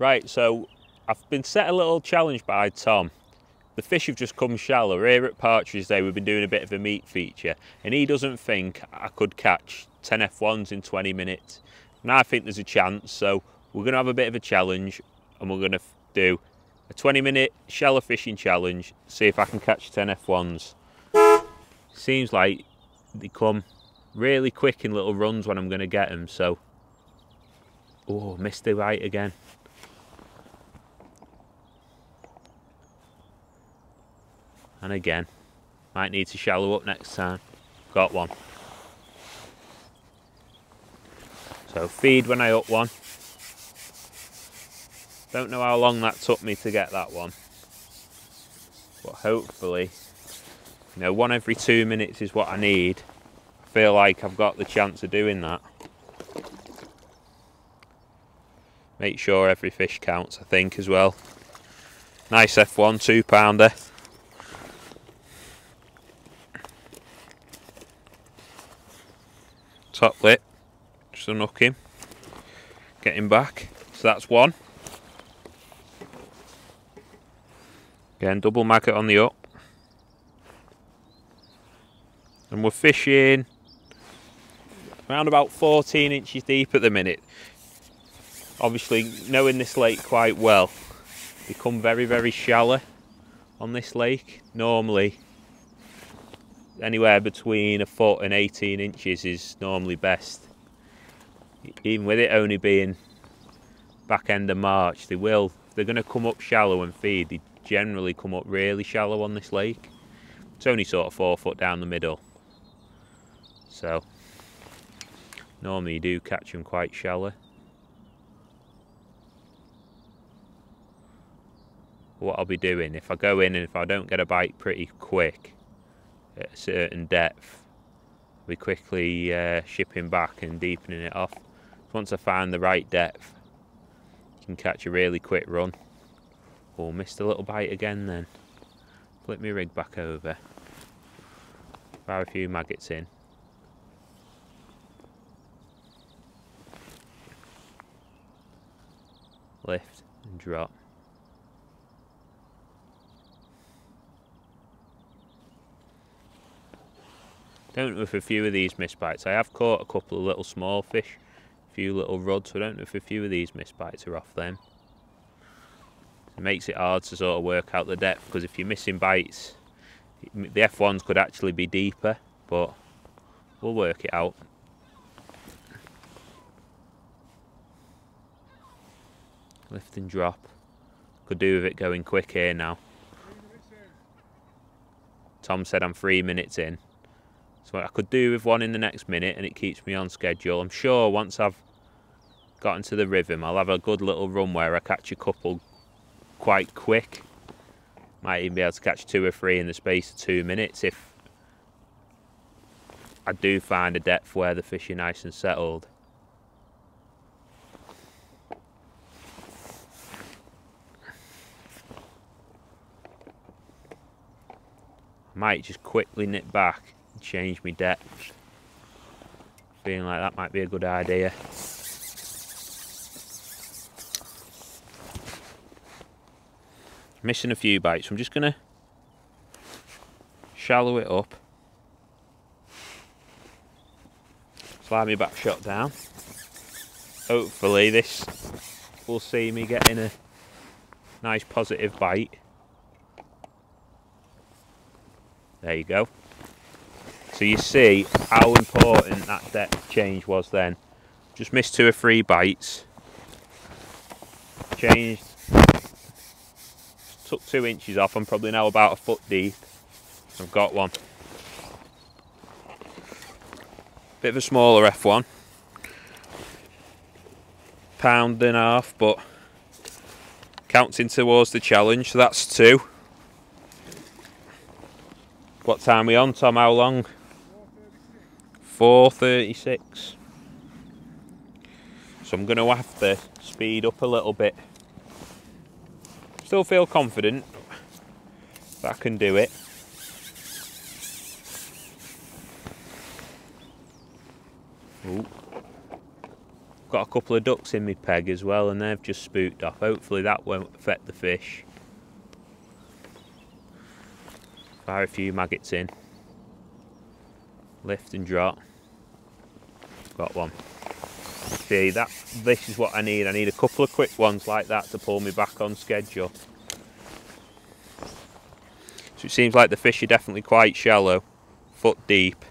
Right, so I've been set a little challenge by Tom. The fish have just come shallow. Here at Partridge Day, we've been doing a bit of a meat feature, and he doesn't think I could catch 10 F1s in 20 minutes. And I think there's a chance, so we're going to have a bit of a challenge, and we're going to do a 20 minute shallow fishing challenge, see if I can catch 10 F1s. Seems like they come really quick in little runs when I'm going to get them, so... Oh, missed the right again. And again, might need to shallow up next time. Got one. So feed when I up one. Don't know how long that took me to get that one. But hopefully, you know, one every two minutes is what I need. I feel like I've got the chance of doing that. Make sure every fish counts, I think, as well. Nice F1, two pounder. Top lip, just unhook him, get him back. So that's one. Again, double maggot on the up. And we're fishing around about 14 inches deep at the minute. Obviously, knowing this lake quite well, become very, very shallow on this lake. Normally, anywhere between a foot and 18 inches is normally best. Even with it only being back end of March, they will, they're going to come up shallow and feed, they generally come up really shallow on this lake. It's only sort of four foot down the middle. So, normally you do catch them quite shallow. What I'll be doing, if I go in and if I don't get a bite pretty quick, at a certain depth, we quickly uh, shipping back and deepening it off. Once I find the right depth, you can catch a really quick run. Oh, missed a little bite again then. Flip my rig back over. Fire a few maggots in. Lift and drop. Don't know if a few of these miss bites. I have caught a couple of little small fish, a few little rudds, so I don't know if a few of these miss bites are off them. It makes it hard to sort of work out the depth because if you're missing bites, the F1s could actually be deeper, but we'll work it out. Lift and drop. Could do with it going quick here now. Tom said I'm three minutes in. So I could do with one in the next minute and it keeps me on schedule. I'm sure once I've got into the rhythm, I'll have a good little run where I catch a couple quite quick. Might even be able to catch two or three in the space of two minutes if I do find a depth where the fish are nice and settled. Might just quickly nip back change my depth. Feeling like that might be a good idea. Missing a few bites, I'm just gonna shallow it up. Slide my back shot down. Hopefully this will see me getting a nice positive bite. There you go. So you see how important that depth change was then. Just missed two or three bites. Changed. Took two inches off. I'm probably now about a foot deep. I've got one. Bit of a smaller F1. Pound and a half, but counting towards the challenge. So that's two. What time are we on, Tom? How long? 436 so I'm going to have to speed up a little bit still feel confident that I can do it Ooh. Got a couple of ducks in my peg as well and they've just spooked off. Hopefully that won't affect the fish. Fire a few maggots in. Lift and drop. Got one. See that this is what I need. I need a couple of quick ones like that to pull me back on schedule. So it seems like the fish are definitely quite shallow, foot deep.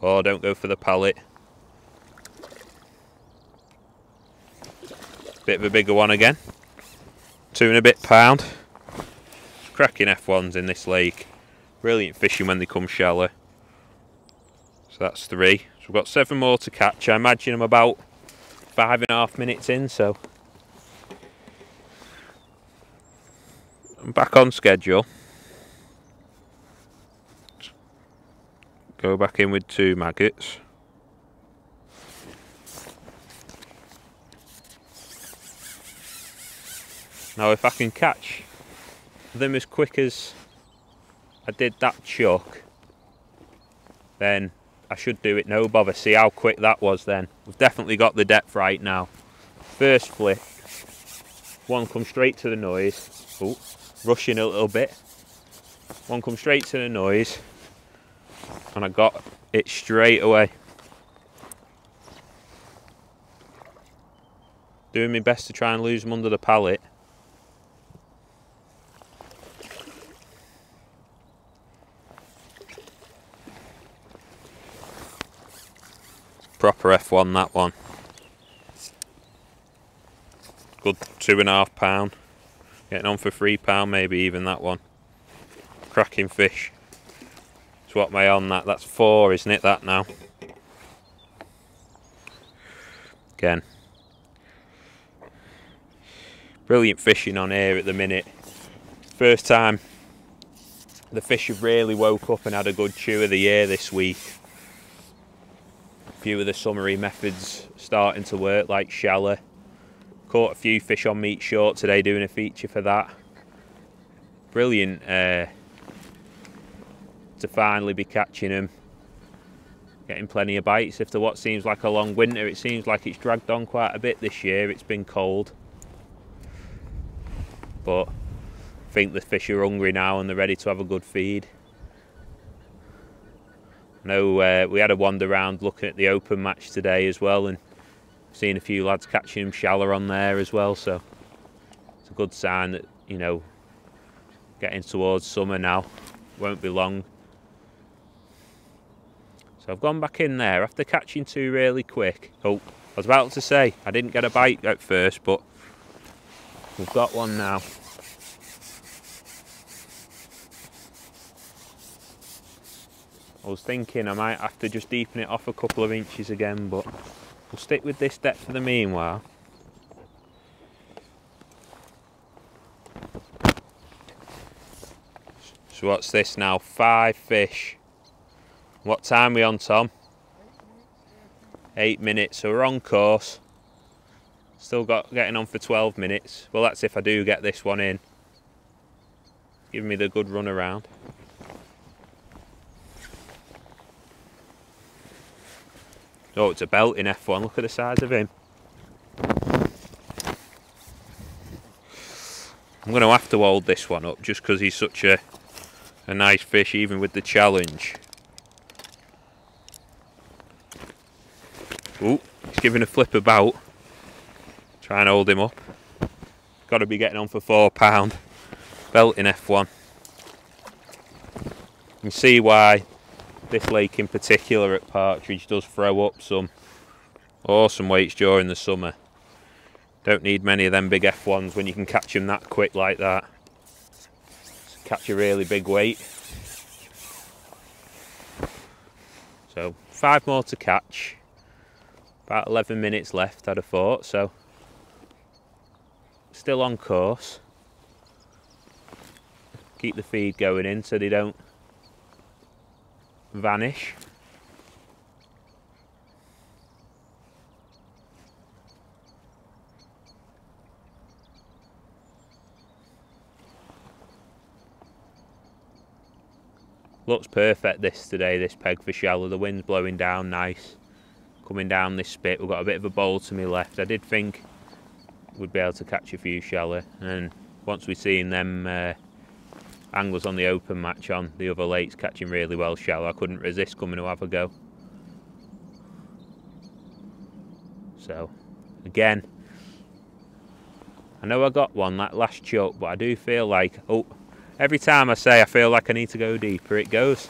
Oh, don't go for the pallet. Bit of a bigger one again. Two and a bit pound. Cracking F1s in this lake. Brilliant fishing when they come shallow. So that's three. We've got seven more to catch. I imagine I'm about five and a half minutes in, so I'm back on schedule. Go back in with two maggots. Now if I can catch them as quick as I did that chuck, then I should do it no bother. See how quick that was then. We've definitely got the depth right now. First flick, one comes straight to the noise. Oh, rushing a little bit. One comes straight to the noise. And I got it straight away. Doing my best to try and lose them under the pallet. Proper F1 that one. Good two and a half pound. Getting on for three pound maybe even that one. Cracking fish. So what on that? That's four isn't it that now? Again. Brilliant fishing on here at the minute. First time the fish have really woke up and had a good chew of the year this week few of the summery methods starting to work, like shallow. Caught a few fish on meat short today doing a feature for that. Brilliant uh, to finally be catching them. Getting plenty of bites after what seems like a long winter. It seems like it's dragged on quite a bit this year. It's been cold. But I think the fish are hungry now and they're ready to have a good feed know uh, we had a wander around looking at the open match today as well and seeing a few lads catching them shallow on there as well. So it's a good sign that you know getting towards summer now won't be long. So I've gone back in there after catching two really quick. Oh I was about to say I didn't get a bite at first but we've got one now I was thinking I might have to just deepen it off a couple of inches again, but we'll stick with this depth for the meanwhile. So what's this now? Five fish. What time are we on, Tom? Eight minutes, so we're on course. Still got getting on for 12 minutes. Well, that's if I do get this one in. Give me the good run around. Oh, it's a belt in F1. Look at the size of him. I'm going to have to hold this one up just because he's such a, a nice fish, even with the challenge. Oh, he's giving a flip about. Try and hold him up. Got to be getting on for four pound. Belt in F1. You can see why this lake in particular at Partridge does throw up some awesome weights during the summer. Don't need many of them big F1s when you can catch them that quick like that. Catch a really big weight. So five more to catch. About 11 minutes left I'd have thought, so still on course. Keep the feed going in so they don't vanish. Looks perfect this today, this peg for shallow. The wind's blowing down nice. coming down this spit. We've got a bit of a bowl to my left. I did think we'd be able to catch a few shallow. And once we've seen them uh, anglers on the open match on the other lakes catching really well shallow, I couldn't resist coming to have a go. So, again, I know I got one that last choke, but I do feel like, oh, every time I say I feel like I need to go deeper, it goes.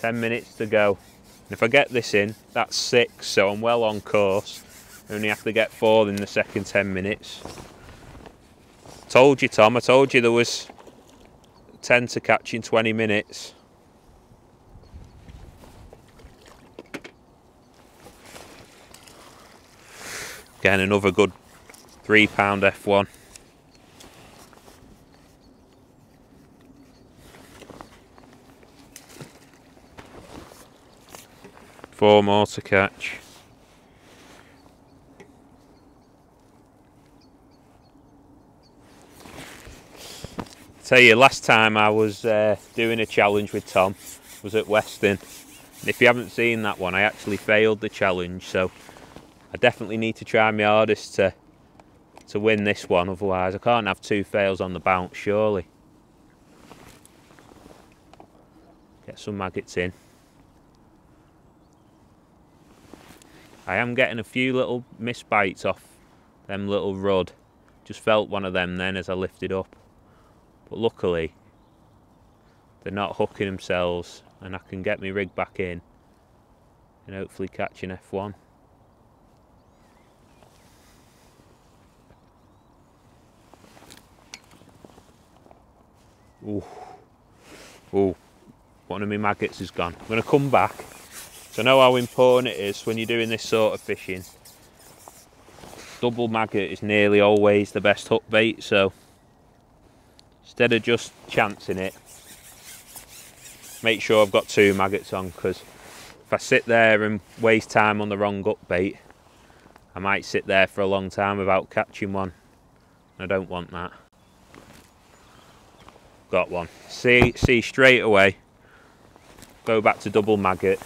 10 minutes to go. And if I get this in, that's six, so I'm well on course. Only have to get four in the second 10 minutes. Told you, Tom, I told you there was 10 to catch in 20 minutes. Again, another good three pound F1. Four more to catch. Tell you, last time I was uh, doing a challenge with Tom was at Weston. And if you haven't seen that one, I actually failed the challenge. So I definitely need to try my hardest to to win this one. Otherwise, I can't have two fails on the bounce, surely. Get some maggots in. I am getting a few little miss bites off them little rudd. Just felt one of them then as I lifted up. But luckily, they're not hooking themselves and I can get my rig back in and hopefully catch an F1. Ooh. Ooh. One of my maggots is gone. I'm going to come back so I know how important it is when you're doing this sort of fishing. Double maggot is nearly always the best hook bait, so instead of just chancing it, make sure I've got two maggots on because if I sit there and waste time on the wrong hook bait, I might sit there for a long time without catching one. I don't want that. Got one. See, see straight away. Go back to double maggot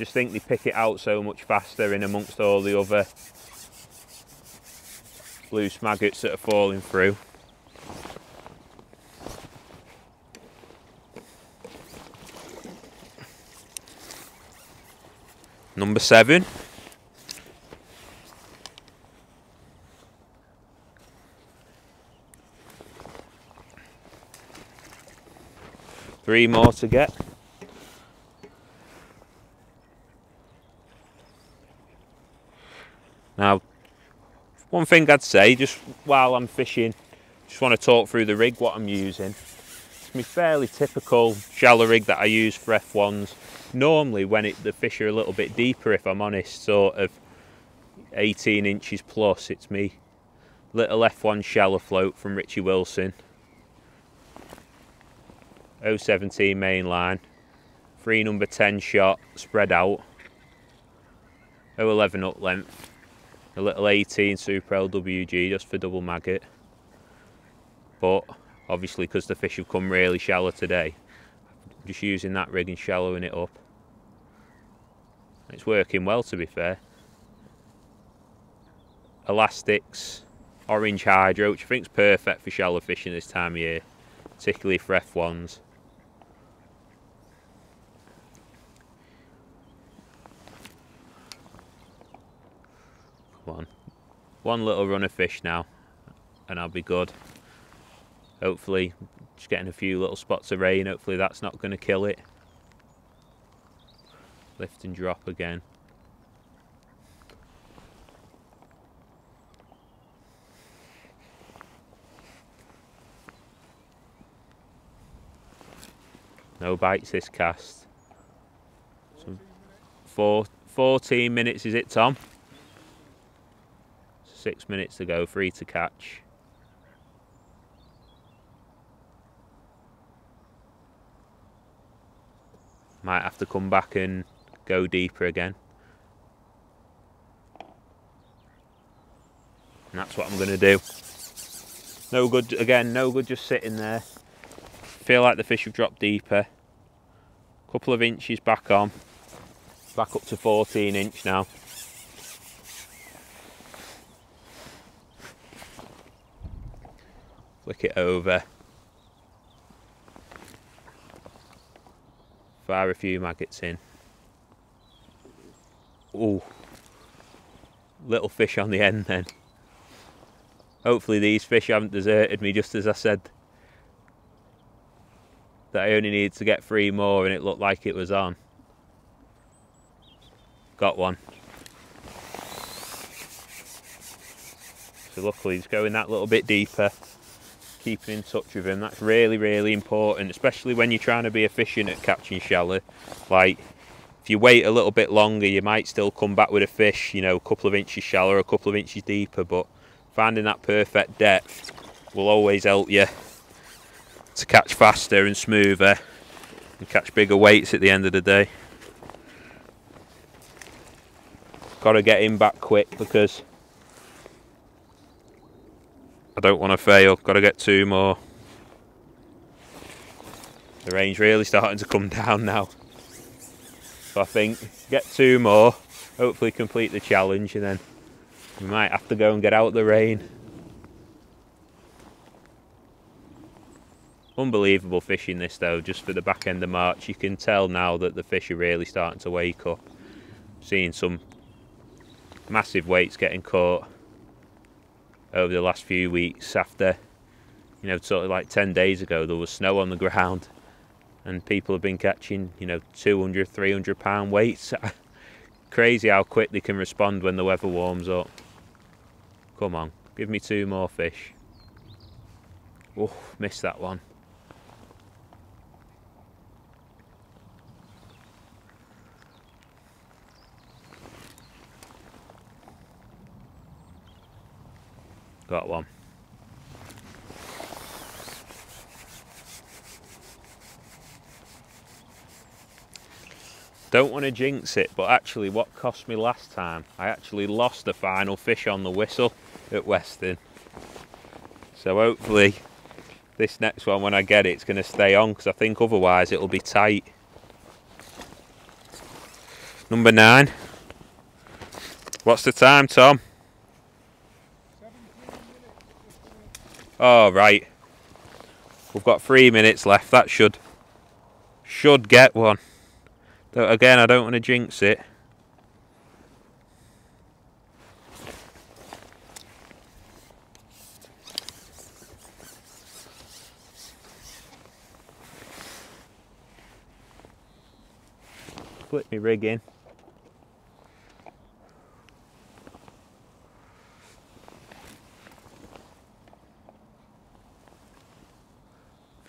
just think they pick it out so much faster in amongst all the other loose maggots that are falling through. Number seven. Three more to get. Now, one thing I'd say, just while I'm fishing, just want to talk through the rig, what I'm using. It's my fairly typical shallow rig that I use for F1s. Normally when it, the fish are a little bit deeper, if I'm honest, sort of 18 inches plus, it's me little F1 shallow float from Richie Wilson. 017 main line, three number 10 shot spread out, 011 up length, a little 18 Super LWG just for double maggot. But obviously because the fish have come really shallow today, I'm just using that rig and shallowing it up. It's working well to be fair. Elastics, orange hydro, which I think is perfect for shallow fishing this time of year, particularly for F1s. one. One little run of fish now and I'll be good. Hopefully, just getting a few little spots of rain, hopefully that's not going to kill it. Lift and drop again. No bites this cast. So four, 14 minutes is it, Tom? Six minutes to go, free to catch. Might have to come back and go deeper again. And that's what I'm going to do. No good, again, no good just sitting there. Feel like the fish have dropped deeper. Couple of inches back on. Back up to 14 inch now. Flick it over. Fire a few maggots in. Oh, little fish on the end then. Hopefully these fish haven't deserted me just as I said that I only needed to get three more and it looked like it was on. Got one. So luckily he's going that little bit deeper. Keeping in touch with him, that's really, really important, especially when you're trying to be efficient at catching shallow. Like, if you wait a little bit longer, you might still come back with a fish, you know, a couple of inches shallower, a couple of inches deeper, but finding that perfect depth will always help you to catch faster and smoother and catch bigger weights at the end of the day. Got to get him back quick because I don't want to fail. Got to get two more. The rain's really starting to come down now. So I think get two more, hopefully complete the challenge and then we might have to go and get out the rain. Unbelievable fishing this though, just for the back end of March. You can tell now that the fish are really starting to wake up. Seeing some massive weights getting caught over the last few weeks after, you know, sort of like 10 days ago there was snow on the ground and people have been catching, you know, 200, 300 pound weights. Crazy how quick they can respond when the weather warms up. Come on, give me two more fish. Oh, missed that one. Got one. Don't want to jinx it, but actually what cost me last time, I actually lost the final fish on the whistle at Weston. So hopefully this next one, when I get it, it's going to stay on because I think otherwise it'll be tight. Number nine. What's the time, Tom? Oh, right. We've got three minutes left. That should should get one. Though again, I don't want to jinx it. Split me rig in.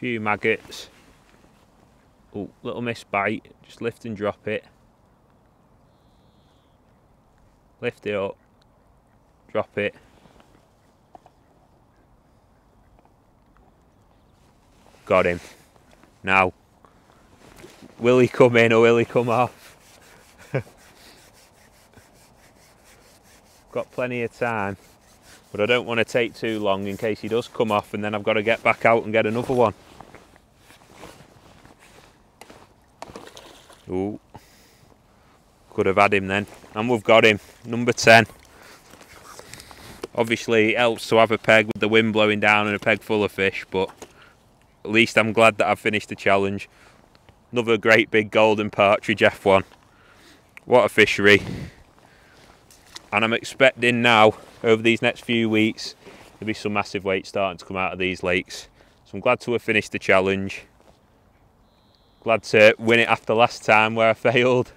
Few maggots. Oh, little miss bite. Just lift and drop it. Lift it up. Drop it. Got him. Now, will he come in or will he come off? Got plenty of time, but I don't want to take too long in case he does come off and then I've got to get back out and get another one. Ooh. Could have had him then. And we've got him. Number 10. Obviously, it helps to have a peg with the wind blowing down and a peg full of fish, but at least I'm glad that I've finished the challenge. Another great big golden partridge F1. What a fishery. And I'm expecting now, over these next few weeks, there'll be some massive weight starting to come out of these lakes. So I'm glad to have finished the challenge. Glad to win it after last time where I failed.